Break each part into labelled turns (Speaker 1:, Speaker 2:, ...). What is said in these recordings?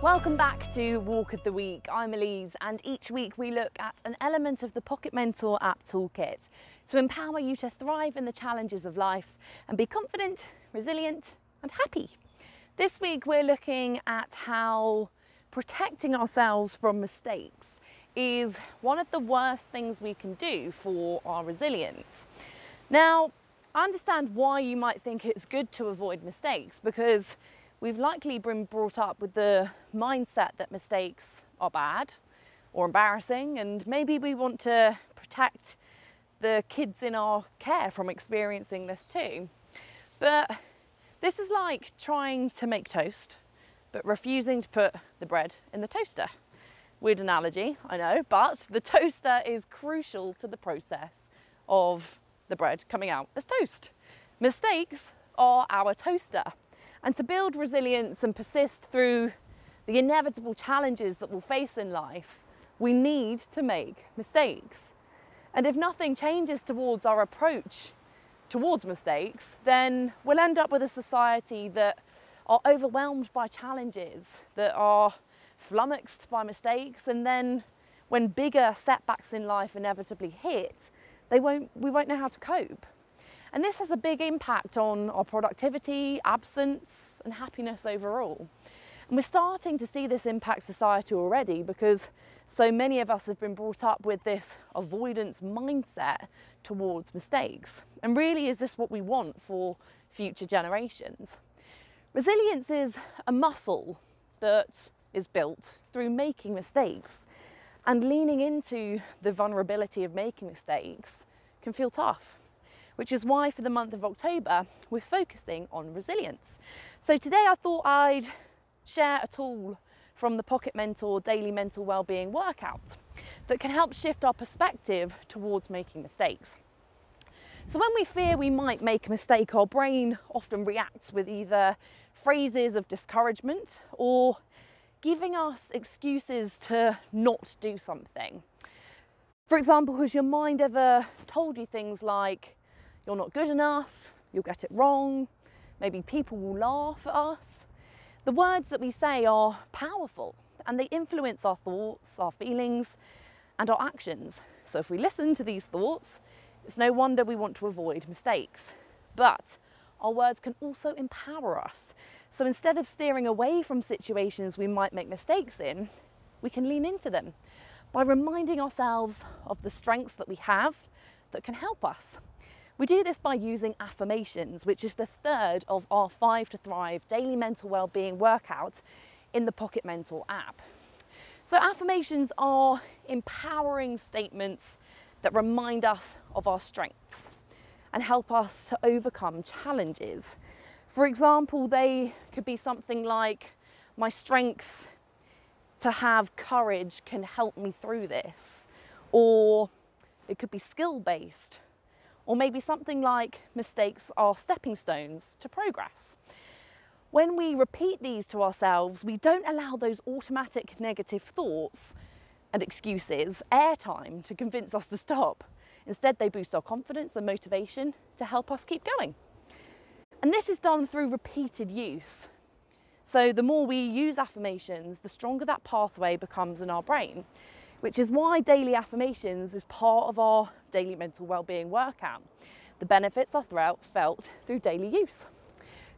Speaker 1: Welcome back to Walk of the Week. I'm Elise, and each week we look at an element of the Pocket Mentor app toolkit to empower you to thrive in the challenges of life and be confident, resilient, and happy. This week we're looking at how protecting ourselves from mistakes is one of the worst things we can do for our resilience. Now, I understand why you might think it's good to avoid mistakes because we've likely been brought up with the mindset that mistakes are bad or embarrassing, and maybe we want to protect the kids in our care from experiencing this too. But this is like trying to make toast, but refusing to put the bread in the toaster. Weird analogy, I know, but the toaster is crucial to the process of the bread coming out as toast. Mistakes are our toaster. And to build resilience and persist through the inevitable challenges that we'll face in life, we need to make mistakes. And if nothing changes towards our approach towards mistakes, then we'll end up with a society that are overwhelmed by challenges, that are flummoxed by mistakes, and then when bigger setbacks in life inevitably hit, they won't, we won't know how to cope. And this has a big impact on our productivity, absence, and happiness overall. And we're starting to see this impact society already because so many of us have been brought up with this avoidance mindset towards mistakes. And really, is this what we want for future generations? Resilience is a muscle that is built through making mistakes. And leaning into the vulnerability of making mistakes can feel tough which is why for the month of October, we're focusing on resilience. So today I thought I'd share a tool from the Pocket Mentor Daily Mental Wellbeing Workout that can help shift our perspective towards making mistakes. So when we fear we might make a mistake, our brain often reacts with either phrases of discouragement or giving us excuses to not do something. For example, has your mind ever told you things like, you're not good enough, you'll get it wrong, maybe people will laugh at us. The words that we say are powerful and they influence our thoughts, our feelings, and our actions. So if we listen to these thoughts, it's no wonder we want to avoid mistakes. But our words can also empower us. So instead of steering away from situations we might make mistakes in, we can lean into them by reminding ourselves of the strengths that we have that can help us. We do this by using affirmations, which is the third of our Five to Thrive daily mental well-being workout in the Pocket Mentor app. So affirmations are empowering statements that remind us of our strengths and help us to overcome challenges. For example, they could be something like, my strength to have courage can help me through this. Or it could be skill based or maybe something like mistakes are stepping stones to progress. When we repeat these to ourselves, we don't allow those automatic negative thoughts and excuses airtime to convince us to stop. Instead, they boost our confidence and motivation to help us keep going. And this is done through repeated use. So the more we use affirmations, the stronger that pathway becomes in our brain which is why daily affirmations is part of our daily mental well-being workout. The benefits are throughout felt through daily use.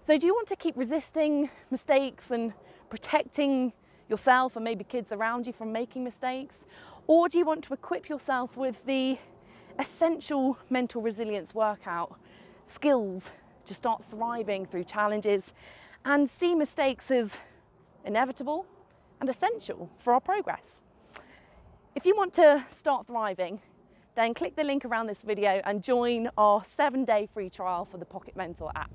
Speaker 1: So do you want to keep resisting mistakes and protecting yourself and maybe kids around you from making mistakes? Or do you want to equip yourself with the essential mental resilience workout skills to start thriving through challenges and see mistakes as inevitable and essential for our progress? If you want to start thriving, then click the link around this video and join our seven day free trial for the Pocket Mentor app.